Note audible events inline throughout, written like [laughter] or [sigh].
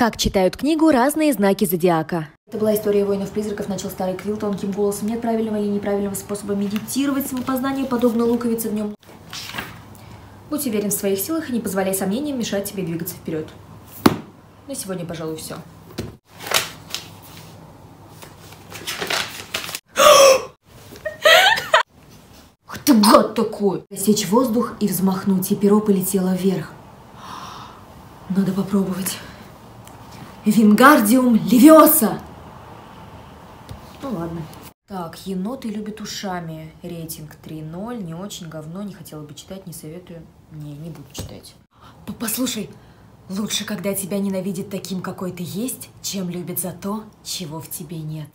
Как читают книгу разные знаки зодиака. Это была история воинов-призраков, начал старый Квилл тонким голосом. Нет правильного или неправильного способа медитировать самопознание, подобно луковице в нем. Будь уверен в своих силах и не позволяй сомнениям мешать тебе двигаться вперед. На сегодня, пожалуй, все. [gasps] Ты гад такой! Сечь воздух и взмахнуть, и перо полетело вверх. Надо попробовать. Вингардиум левиоса! Ну ладно. Так, еноты любят ушами. Рейтинг 3.0. Не очень говно. Не хотела бы читать, не советую. Не, не буду читать. П- Послушай, лучше, когда тебя ненавидят таким, какой ты есть, чем любят за то, чего в тебе нет.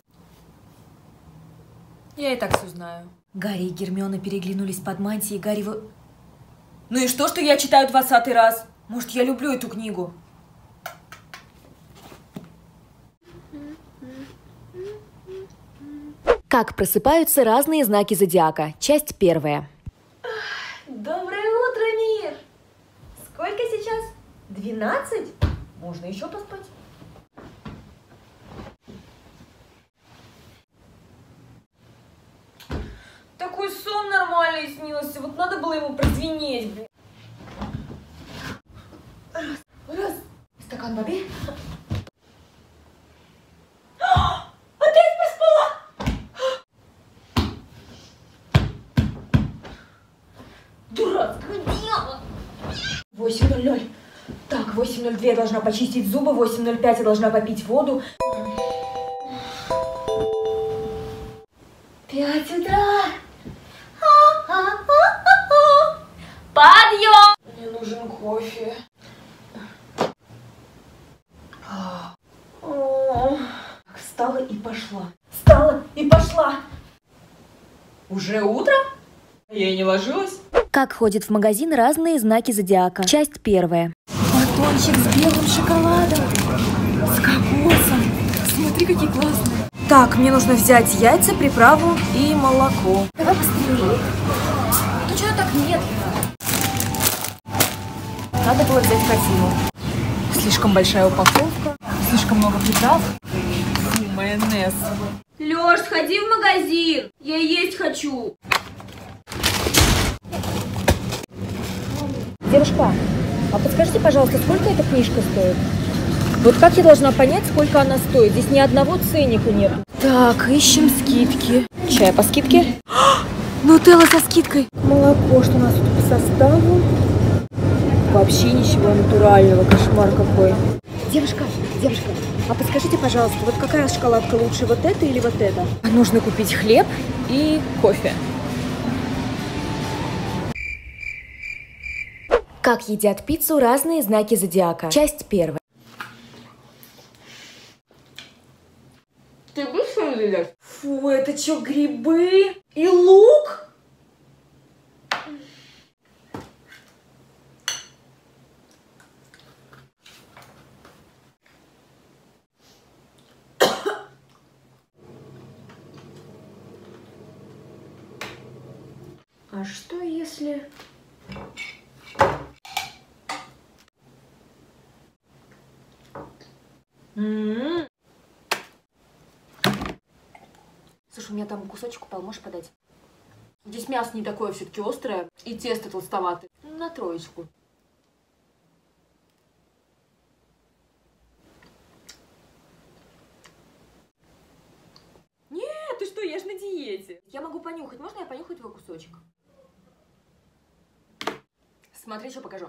Я и так все знаю. Гарри и Гермиона переглянулись под мантией, Гарри... вы- Ну и что, что я читаю двадцатый раз? Может, я люблю эту книгу? Как просыпаются разные знаки зодиака. Часть первая. Доброе утро, мир! Сколько сейчас? Двенадцать? Можно еще поспать. Такой сон нормальный снился. Вот надо было ему прозвенеть, блин. Раз, раз. Стакан воды. 8.00. Так, 8.02 я должна почистить зубы, 8.05 я должна попить воду. 5 утра. Подъем! Мне нужен кофе. Встала и пошла. Встала и пошла. Уже утро? Я не ложилась. Как ходят в магазин разные знаки зодиака. Часть первая. Батончик с белым шоколадом. С кокосом. Смотри, какие классные. Так, мне нужно взять яйца, приправу и молоко. Давай быстрее. Ну что так нет? Надо было взять корзину. Слишком большая упаковка. Слишком много приправ. Фу, майонез. Лёш, сходи в магазин. Я есть хочу. Девушка, а подскажите, пожалуйста, сколько эта книжка стоит? Вот как я должна понять, сколько она стоит? Здесь ни одного ценника нет. Так, ищем скидки. Чай по скидке? [gasps] Нутелла со скидкой. Молоко, что у нас тут по составу? Вообще ничего натурального, кошмар какой. Девушка, девушка, а подскажите, пожалуйста, вот какая шоколадка лучше, вот эта или вот эта? Нужно купить хлеб и кофе. Как едят пиццу разные знаки зодиака. Часть первая. Ты будешь? Фу, это что, грибы и лук? А что если... Слушай, у меня там кусочек упал, можешь подать? Здесь мясо не такое все-таки острое, и тесто толстоватое. На троечку. Нет, ты что, я же на диете. Я могу понюхать. Можно я понюхаю твой кусочек? Смотри, что покажу.